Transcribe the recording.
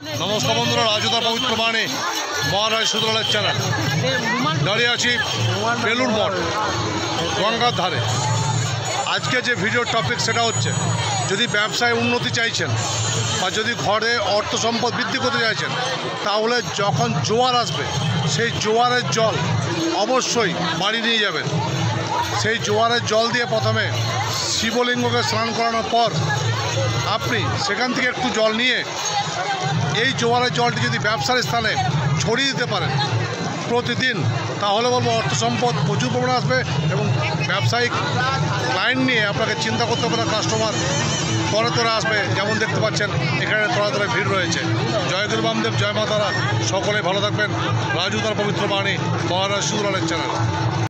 নমস্কার বন্ধুরা, রাজুদার পবিত্র বাণী মহারাজ সুদলালের চ্যানেল দাঁড়িয়ে আছি বেলুর মঠ, গঙ্গার ধারে। আজকে যে ভিডিওর টপিক সেটা হচ্ছে, যদি ব্যবসায় উন্নতি চাইছেন বা যদি ঘরে অর্থ সম্পদ বৃদ্ধি করতে চাইছেন, তাহলে যখন জোয়ার আসবে, সেই জোয়ারের জল অবশ্যই বাড়ি নিয়ে যাবেন। সেই জোয়ারের জল দিয়ে প্রথমে শিবলিঙ্গকে স্নান করানোর পর আপনি সেখান থেকে একটু জল নিয়ে এই জোয়ারের জলটি যদি ব্যবসার স্থানে ছড়িয়ে দিতে পারেন প্রতিদিন, তাহলে বলব অর্থ সম্পদ প্রচুর পরিমাণে আসবে এবং ব্যবসায়িক ক্লায়েন্ট নিয়ে আপনাকে চিন্তা করতে পারে কাস্টমার তরে তরে আসবে। যেমন দেখতে পাচ্ছেন, এখানে তরে তরে ভিড় রয়েছে। জয় গুরু বামদেব, জয় মাতারা সকলে ভালো থাকবেন। রাজু তার পবিত্র বাণী, মহারাজ সুদুলালের চ্যানেল।